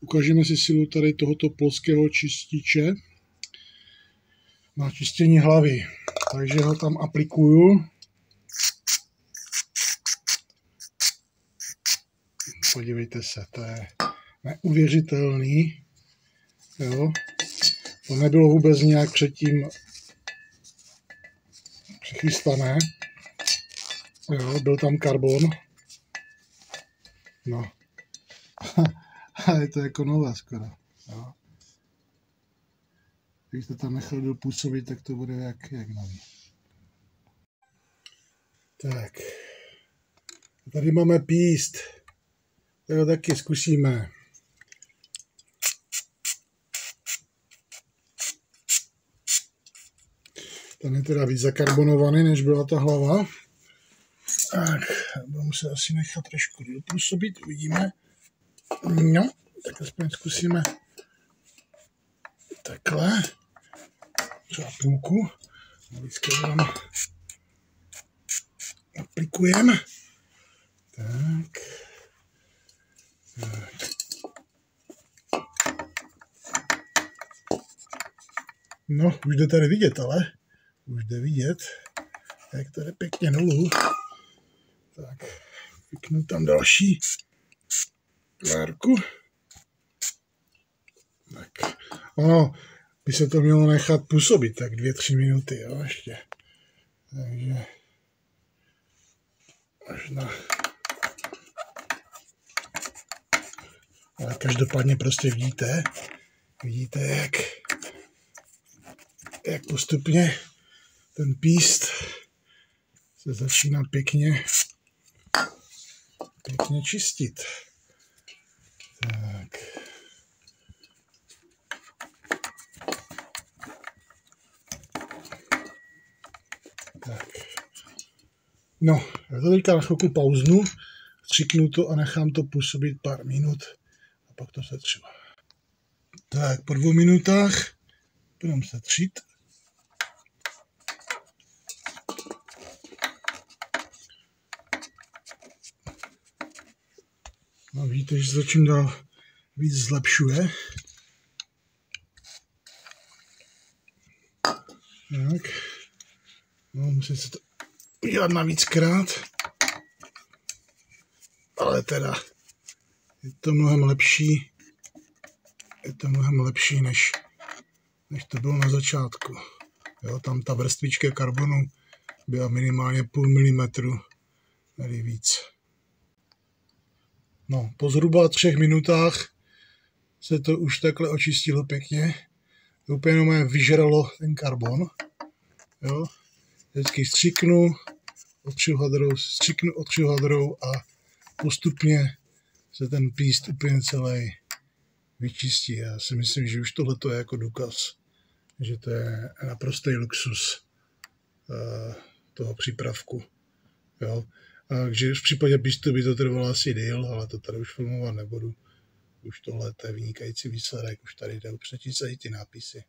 Ukážeme si silu tady tohoto ploského čističe na čištění hlavy. Takže ho tam aplikuju. Podívejte se, to je neuvěřitelný. Jo. To nebylo vůbec nějak předtím přichystané. Jo, byl tam karbon. No. Je to jako nové skoro. Jo. Když to tam nechal dopůsobit, tak to bude jak, jak nový. Tak. Tady máme píst. Tak ho taky zkusíme. Ten je teda víc zakarbonovaný, než byla ta hlava. Tak, budu muset asi nechat trošku dopůsobit, uvidíme. No, tak aspoň zkusíme takhle. Třeba půlku. Vždycky tam aplikujeme. Tak. tak. No, už jde tady vidět, ale už jde vidět, jak tady pěkně dolů. Tak, pěknu tam další várku. Tak, ono by se to mělo nechat působit tak dvě, tři minuty, jo, ještě. Takže na... Ale každopádně prostě vidíte, vidíte, jak, jak postupně ten píst se začíná pěkně, pěkně čistit. Tak. No, já to teďka na chvilku pauznu, střiknu to a nechám to působit pár minut a pak to setřu. Tak, po dvou minutách budeme setřít. No, vidíte, že se čím dál víc zlepšuje. Tak. No, musím se to udělat navíckrát. Ale teda je to mnohem lepší. Je to mnohem lepší, než, než to bylo na začátku. Jo, tam ta vrstvička karbonu byla minimálně půl milimetru, tady víc. No, po zhruba třech minutách se to už takhle očistilo pěkně. To úplně jenom vyžralo ten karbon. Jo. Vždycky stříknu, otřu hadrou, stříknu, otřu hadrou a postupně se ten píst úplně celý vyčistí. Já si myslím, že už tohle je jako důkaz, že to je naprostý luxus uh, toho přípravku. Jo. Takže v případě pístu by to trvalo asi díl, ale to tady už filmovat nebudu. Už tohle je vynikající výsledek, už tady jde upřečit ty nápisy.